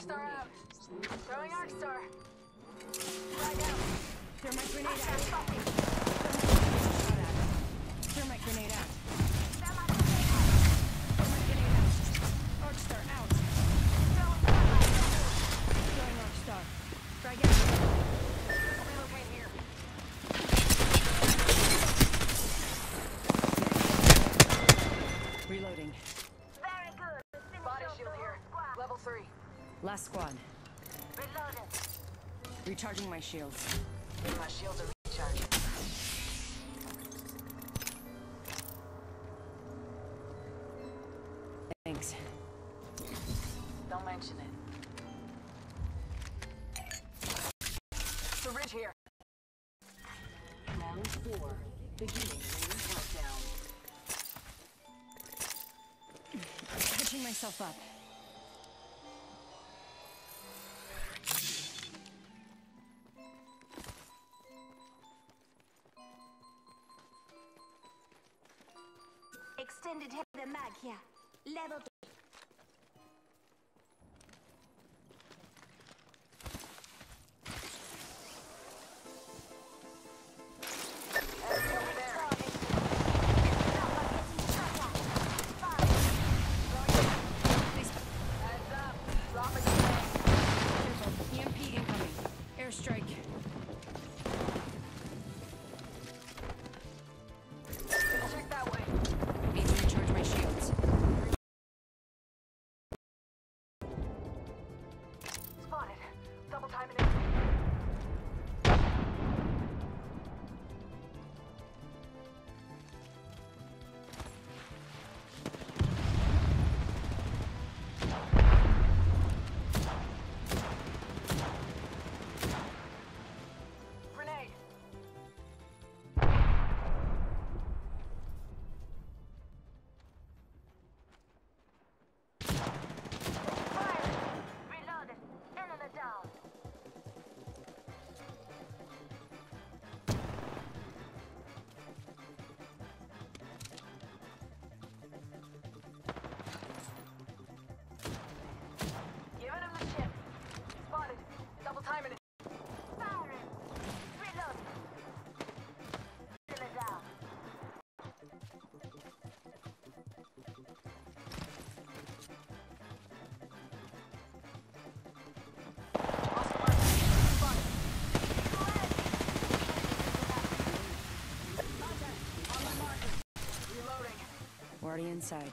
Arcstar out. Throwing Arcstar. Frag out. Thermite grenade out. Thermite grenade out. Thermite grenade out. Arcstar out. Throwing Arcstar. Frag out. Relocate here. Reloading. Very good. Body shield here. Level three. Last squad. Reloaded. Recharging my shields. My shields are recharged. Thanks. Don't mention it. Syringe here. Round four. Beginning ring countdown. Catching myself up. Extended heavy mag here. Level incoming. Airstrike. We're already inside.